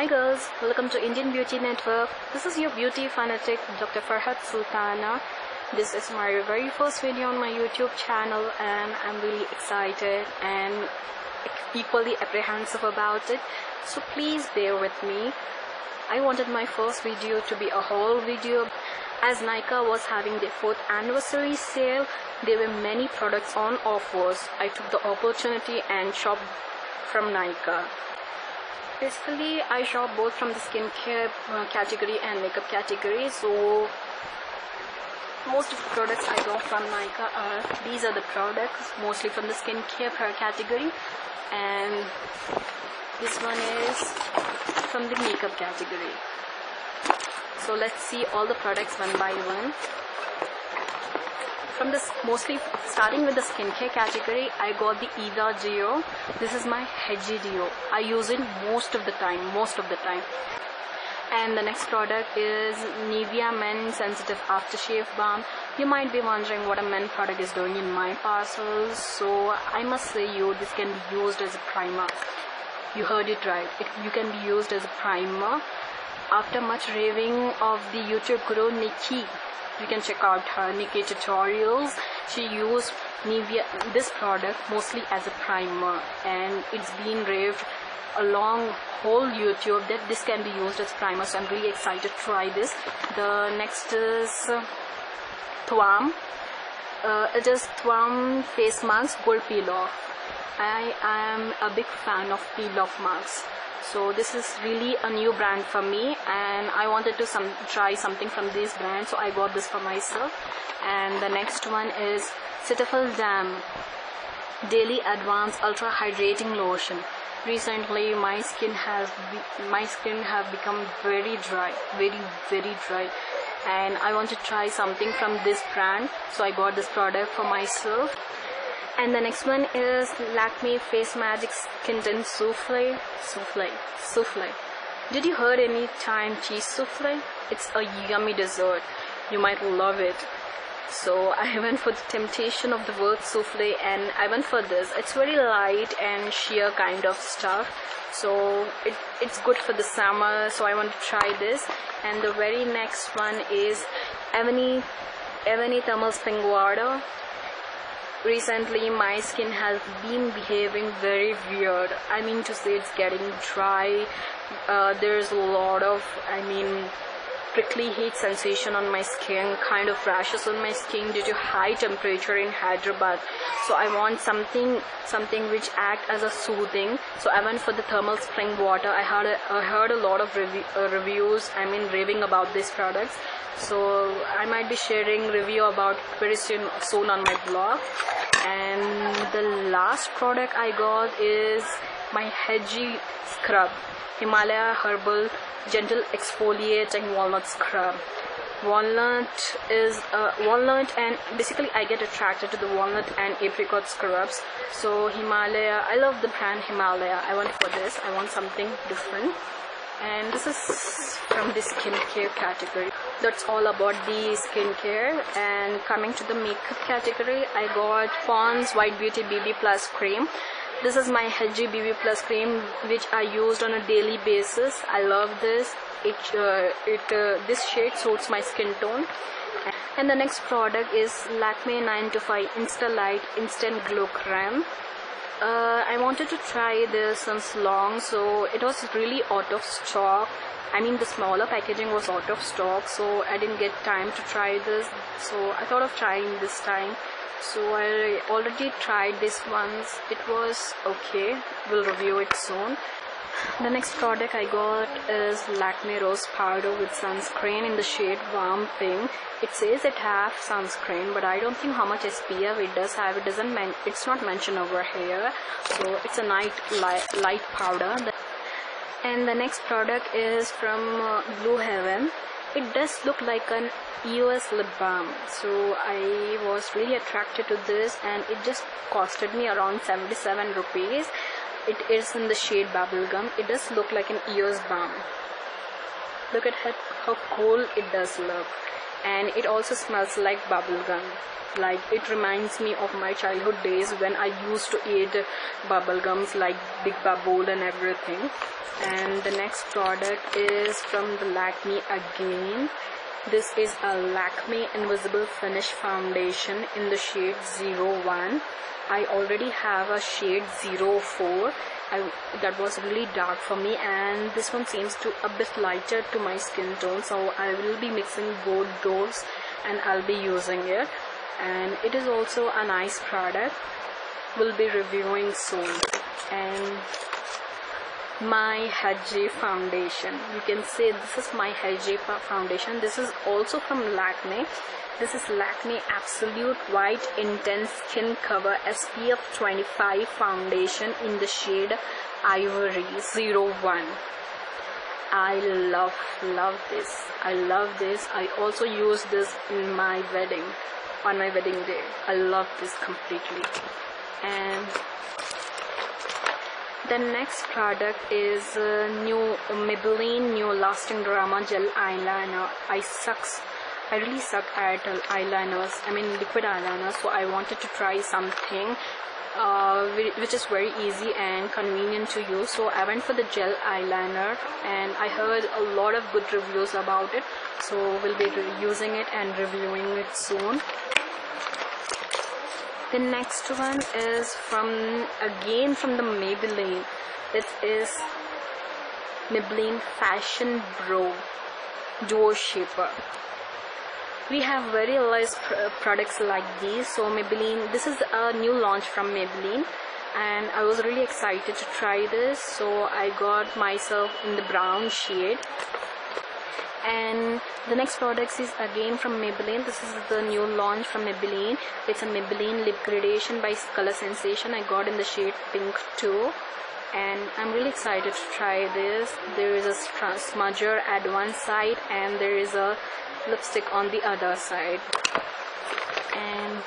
Hi girls, welcome to Indian Beauty Network. This is your beauty fanatic Dr. Farhat Sultana. This is my very first video on my YouTube channel and I'm really excited and equally apprehensive about it. So please bear with me. I wanted my first video to be a haul video. As Nykaa was having their fourth anniversary sale, there were many products on offers. I took the opportunity and shopped from Nykaa. Basically, I shop both from the skincare uh, category and makeup category. So most of the products I got from Nykaa are these are the products mostly from the skincare category, and this one is from the makeup category. So let's see all the products one by one from this mostly starting with the skincare category i got the ida Geo this is my HG deo i use it most of the time most of the time and the next product is Nivea Men Sensitive Aftershave Balm. You might be wondering what a men product is doing in my parcels. So I must say you this can be used as a primer. You heard it right. It, you can be used as a primer. After much raving of the YouTube guru Nikkie you can check out her NikkieTutorials. She used Nivea this product mostly as a primer and it's been raved along whole YouTube that this can be used as primer so I'm really excited to try this. The next is uh, Thwam uh, it is Thwam face mask gold peel off. I am a big fan of peel off masks so this is really a new brand for me and I wanted to some, try something from this brand so I got this for myself. And the next one is Cetaphil Dam Daily Advanced Ultra Hydrating Lotion. Recently my skin has be, my skin have become very dry very very dry. And I want to try something from this brand so I got this product for myself and the next one is Lakme Face Magic Skin Tint Souffle. Souffle. Souffle. Did you heard any time cheese souffle? It's a yummy dessert. You might love it. So I went for the temptation of the word souffle and I went for this. It's very light and sheer kind of stuff. So it, it's good for the summer. So I want to try this. And the very next one is Avène Avène Thermal Spring Water recently my skin has been behaving very weird. I mean to say it's getting dry. Uh, there's a lot of i mean prickly heat sensation on my skin kind of rashes on my skin due to high temperature in hyderabad. So i want something something which act as a soothing. So i went for the thermal spring water. I heard a, I heard a lot of uh, reviews i mean raving about these products. So i might be sharing review about very soon soon on my blog. And the last product i got is my HG scrub himalaya herbal gentle exfoliating walnut scrub. Walnut is uh, walnut and basically i get attracted to the walnut and apricot scrubs. So himalaya i love the brand himalaya. I want for this. I want something different. And this is from the skincare category. That's all about the skincare. And coming to the makeup category I got Pond's White Beauty BB Plus cream this is my HG BB Plus cream which I used on a daily basis. I love this. It, uh, it uh, this shade suits my skin tone. And the next product is Lakme 9 to 5 Insta Light Instant Glow Cream uh, I wanted to try this since long so it was really out of stock. I mean the smaller packaging was out of stock so I didn't get time to try this. So I thought of trying this time so I already tried this once it was okay we'll review it soon the next product I got is Lakme Rose Powder with sunscreen in the shade Warm Pink. It says it has sunscreen, but I don't think how much SPF it does have. It doesn't men- it's not mentioned over here. So it's a night light, light powder. And the next product is from uh, Blue Heaven. It does look like an EOS lip balm. So I was really attracted to this and it just costed me around 77 rupees. It is in the shade bubblegum it does look like an EOS balm. Look at how, how cool it does look. And it also smells like bubblegum like it reminds me of my childhood days when i used to eat bubble gums like big bubble and everything. And the next product is from the lakme again. This is a lakme invisible finish foundation in the shade 01 i already have a shade 04 I, that was really dark for me and this one seems to a bit lighter to my skin tone so I will be mixing both those and I'll be using it and it is also a nice product. We'll be reviewing soon. And my HG foundation. You can say this is my HG foundation. This is also from Lakme. This is Lakme Absolute White Intense Skin Cover SPF 25 foundation in the shade Ivory 01 I love love this. I love this. I also use this in my wedding on my wedding day. I love this completely. And the next product is uh, new Maybelline new lasting drama gel eyeliner. I sucks. I really suck at eyeliners. I mean liquid eyeliner. So I wanted to try something uh, which is very easy and convenient to use. So I went for the gel eyeliner and I heard a lot of good reviews about it. So we'll be using it and reviewing it soon. The next one is from again from the Maybelline. It is Maybelline Fashion Brow Duo Shaper we have very less pr- uh, products like these. So Maybelline this is a new launch from Maybelline and I was really excited to try this. So I got myself in the brown shade. And the next product is again from Maybelline. This is the new launch from Maybelline. It's a Maybelline lip gradation by color sensation. I got in the shade pink too. And I'm really excited to try this. There is a smudger at one side and there is a lipstick on the other side. And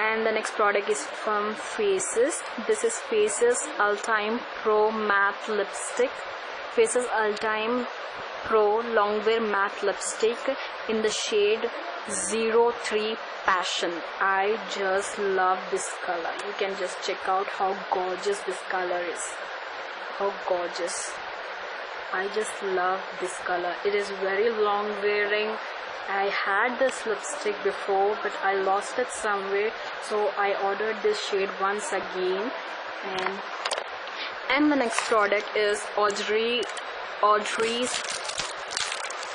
and the next product is from faces. This is faces Ultime Pro matte lipstick. Faces Ultime Pro longwear matte lipstick in the shade 03 passion. I just love this color. You can just check out how gorgeous this color is how gorgeous. I just love this color. It is very long wearing. I had this lipstick before but I lost it somewhere so I ordered this shade once again. And and the next product is Audrey Audrey's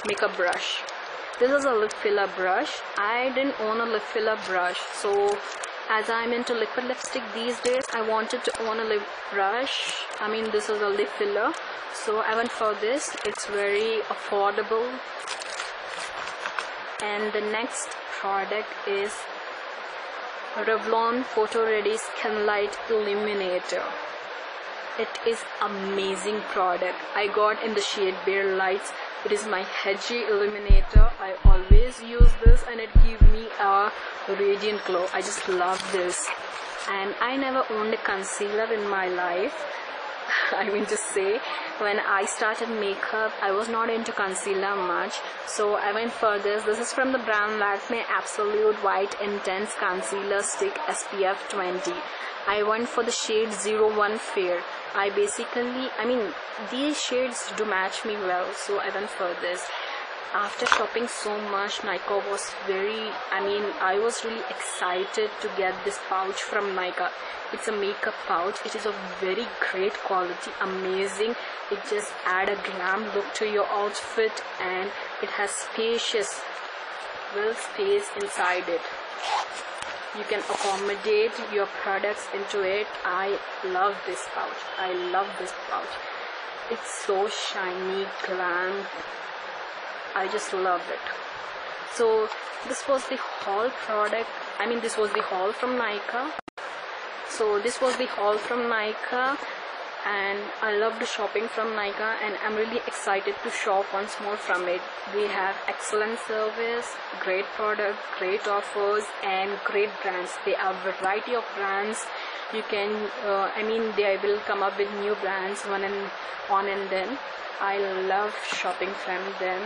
makeup brush. This is a lip filler brush. I didn't own a lip filler brush so as I'm into liquid lipstick these days I wanted to own a lip brush. I mean this is a lip filler. So I went for this. It's very affordable. And the next product is Revlon Photo Ready Skin Light Illuminator. It is amazing product. I got in the shade Bare Lights. It is my HG illuminator. I always use this and it gives me a radiant glow. I just love this. And I never owned a concealer in my life. I mean to say when I started makeup I was not into concealer much. So I went for this. This is from the brand Lakme Absolute White Intense Concealer Stick SPF 20 I went for the shade 01 Fair. I basically I mean these shades do match me well so I went for this after shopping so much Nykaa was very I mean I was really excited to get this pouch from Nykaa. It's a makeup pouch. It is of very great quality amazing. It just add a glam look to your outfit and it has spacious well space inside it. You can accommodate your products into it. I love this pouch. I love this pouch. It's so shiny glam I just love it. So this was the haul product. I mean, this was the haul from Nykaa. So this was the haul from Nykaa and I loved shopping from Nykaa and I'm really excited to shop once more from it. They have excellent service, great product, great offers and great brands. They have variety of brands. You can, uh, I mean, they will come up with new brands one and on and then I love shopping from them.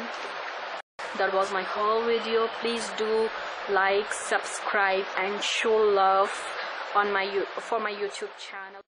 That was my haul video. Please do like, subscribe, and show love on my for my YouTube channel.